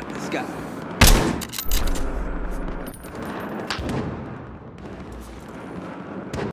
got this guy.